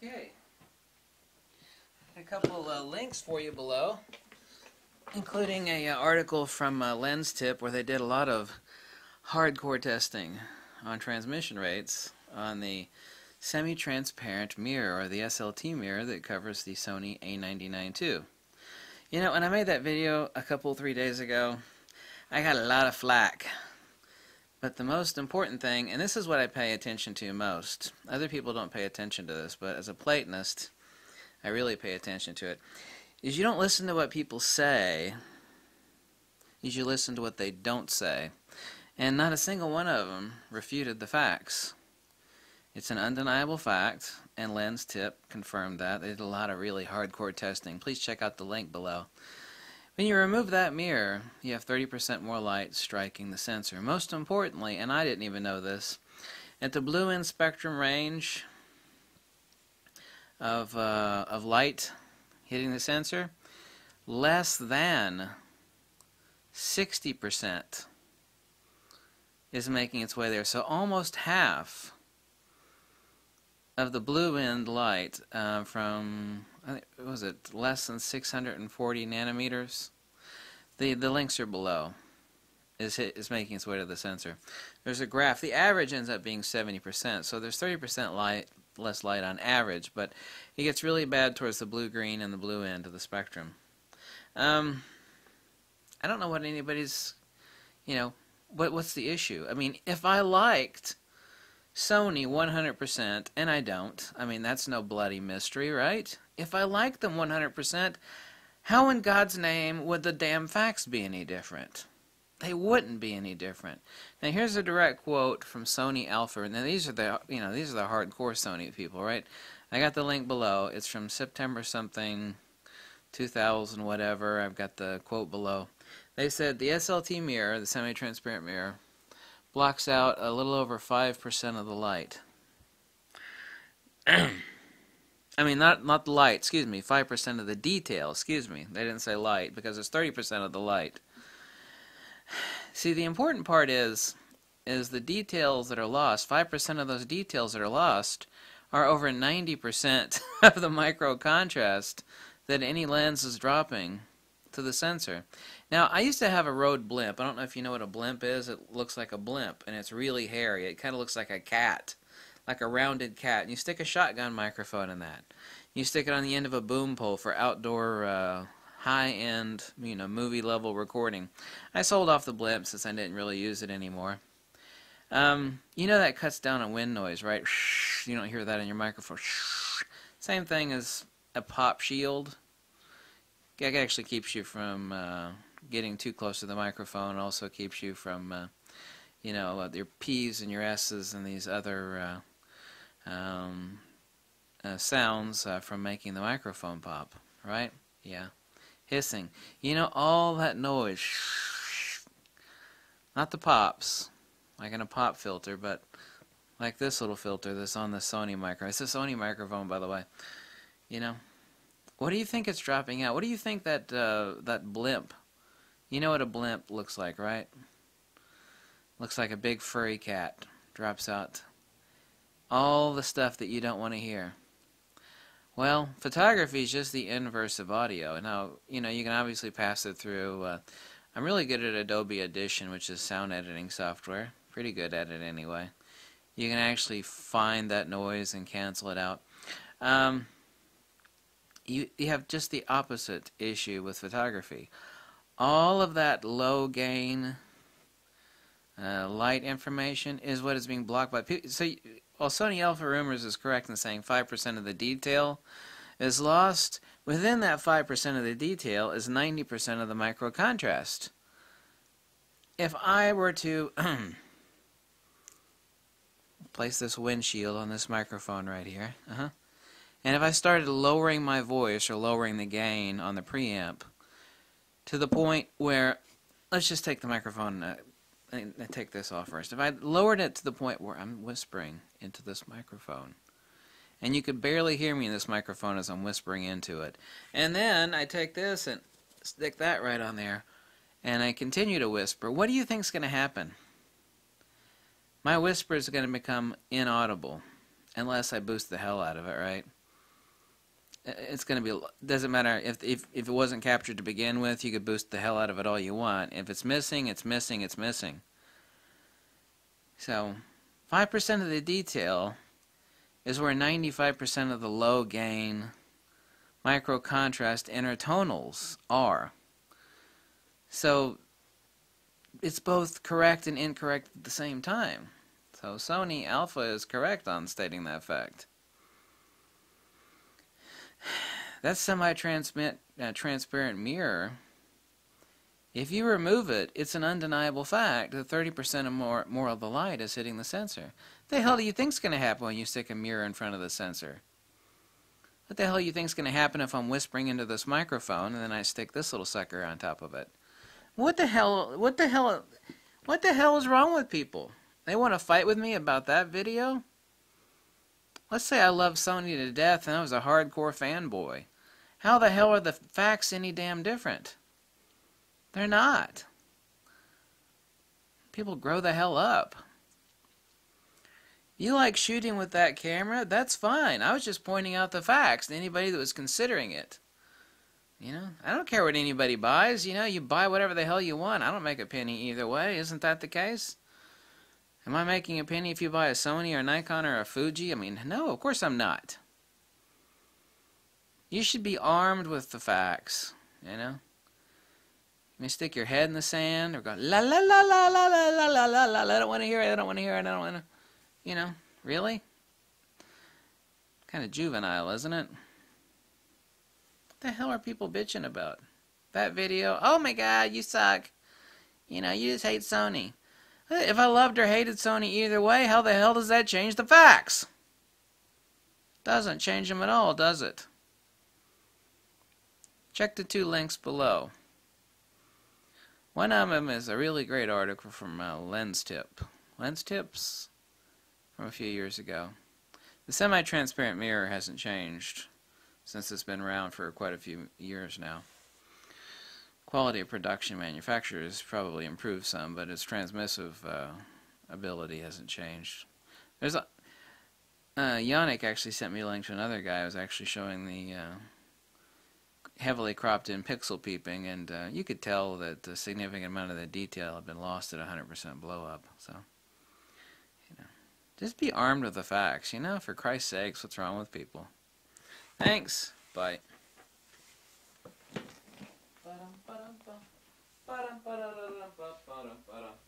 Okay. A couple uh, links for you below, including a uh, article from uh, Lenstip where they did a lot of hardcore testing on transmission rates on the semi-transparent mirror, or the SLT mirror that covers the Sony A99 II. You know, when I made that video a couple, three days ago, I got a lot of flack. But the most important thing, and this is what I pay attention to most, other people don't pay attention to this, but as a Platonist, I really pay attention to it, is you don't listen to what people say, is you listen to what they don't say. And not a single one of them refuted the facts. It's an undeniable fact, and Lenstip confirmed that. They did a lot of really hardcore testing. Please check out the link below. When you remove that mirror, you have 30% more light striking the sensor. Most importantly, and I didn't even know this, at the blue end spectrum range of, uh, of light hitting the sensor, less than 60% is making its way there. So almost half of the blue end light uh, from was it less than 640 nanometers? The the links are below. Is hit, is making its way to the sensor. There's a graph. The average ends up being 70%, so there's 30% light less light on average, but it gets really bad towards the blue green and the blue end of the spectrum. Um, I don't know what anybody's, you know, what what's the issue? I mean, if I liked Sony 100%, and I don't, I mean, that's no bloody mystery, right? If I like them 100%, how in God's name would the damn facts be any different? They wouldn't be any different. Now here's a direct quote from Sony Alpha. Now these are the you know these are the hardcore Sony people, right? I got the link below. It's from September something, 2000 whatever. I've got the quote below. They said the SLT mirror, the semi-transparent mirror, blocks out a little over 5% of the light. I mean, not not the light, excuse me, 5% of the detail, excuse me. They didn't say light because it's 30% of the light. See, the important part is is the details that are lost. 5% of those details that are lost are over 90% of the micro contrast that any lens is dropping to the sensor. Now, I used to have a Rode blimp. I don't know if you know what a blimp is. It looks like a blimp, and it's really hairy. It kind of looks like a cat, like a rounded cat. And you stick a shotgun microphone in that. You stick it on the end of a boom pole for outdoor uh, high-end, you know, movie-level recording. I sold off the blimp since I didn't really use it anymore. Um, you know that cuts down on wind noise, right? You don't hear that in your microphone. Same thing as a pop shield. It actually keeps you from uh, getting too close to the microphone. It also keeps you from, uh, you know, uh, your P's and your S's and these other uh, um, uh, sounds uh, from making the microphone pop, right? Yeah. Hissing. You know, all that noise. Not the pops, like in a pop filter, but like this little filter that's on the Sony microphone. It's a Sony microphone, by the way. You know, what do you think it's dropping out? What do you think that uh, that blimp? You know what a blimp looks like, right? Looks like a big furry cat. Drops out all the stuff that you don't want to hear. Well, photography is just the inverse of audio. Now, you know, you can obviously pass it through. Uh, I'm really good at Adobe Audition, which is sound editing software. Pretty good at it anyway. You can actually find that noise and cancel it out. Um, you, you have just the opposite issue with photography. All of that low gain uh, light information is what is being blocked by people. So, while Sony Alpha Rumors is correct in saying 5% of the detail is lost, within that 5% of the detail is 90% of the micro contrast. If I were to place this windshield on this microphone right here, uh -huh, and if I started lowering my voice or lowering the gain on the preamp to the point where, let's just take the microphone uh, and take this off first. If I lowered it to the point where I'm whispering into this microphone, and you could barely hear me in this microphone as I'm whispering into it, and then I take this and stick that right on there, and I continue to whisper, what do you think is going to happen? My whisper is going to become inaudible unless I boost the hell out of it, right? It's going to be doesn't matter if, if if it wasn't captured to begin with you could boost the hell out of it all you want. If it's missing it's missing it's missing. So 5% of the detail is where 95% of the low gain micro contrast intertonals are. So it's both correct and incorrect at the same time. So Sony Alpha is correct on stating that fact that semi-transparent uh, transparent mirror, if you remove it, it's an undeniable fact that 30% or more, more of the light is hitting the sensor. What the hell do you think's going to happen when you stick a mirror in front of the sensor? What the hell do you think's going to happen if I'm whispering into this microphone and then I stick this little sucker on top of it? What the hell? What the hell? What the hell is wrong with people? They want to fight with me about that video? Let's say I love Sony to death and I was a hardcore fanboy. How the hell are the facts any damn different? They're not. People grow the hell up. You like shooting with that camera? That's fine. I was just pointing out the facts to anybody that was considering it. You know, I don't care what anybody buys. You know, you buy whatever the hell you want. I don't make a penny either way. Isn't that the case? Am I making a penny if you buy a Sony or a Nikon or a Fuji? I mean, no, of course I'm not. You should be armed with the facts, you know? You may stick your head in the sand or go la la la la la la la la la la. I don't want to hear it. I don't want to hear it. I don't want to. You know, really? Kind of juvenile, isn't it? What the hell are people bitching about? That video? Oh my god, you suck. You know, you just hate Sony. If I loved or hated Sony either way, how the hell does that change the facts? Doesn't change them at all, does it? Check the two links below. One of them is a really great article from uh, Lenstip. Lens Tips from a few years ago. The semi-transparent mirror hasn't changed since it's been around for quite a few years now quality of production manufacturer has probably improved some, but its transmissive uh, ability hasn't changed. There's a uh, Yannick actually sent me a link to another guy who was actually showing the uh, heavily cropped in pixel peeping, and uh, you could tell that a significant amount of the detail had been lost at 100% blow up. So, you know, just be armed with the facts. You know, for Christ's sakes, what's wrong with people? Thanks. Bye. Ba-dum, ba-dum, ba. Ba-dum, ba-dum, ba-dum.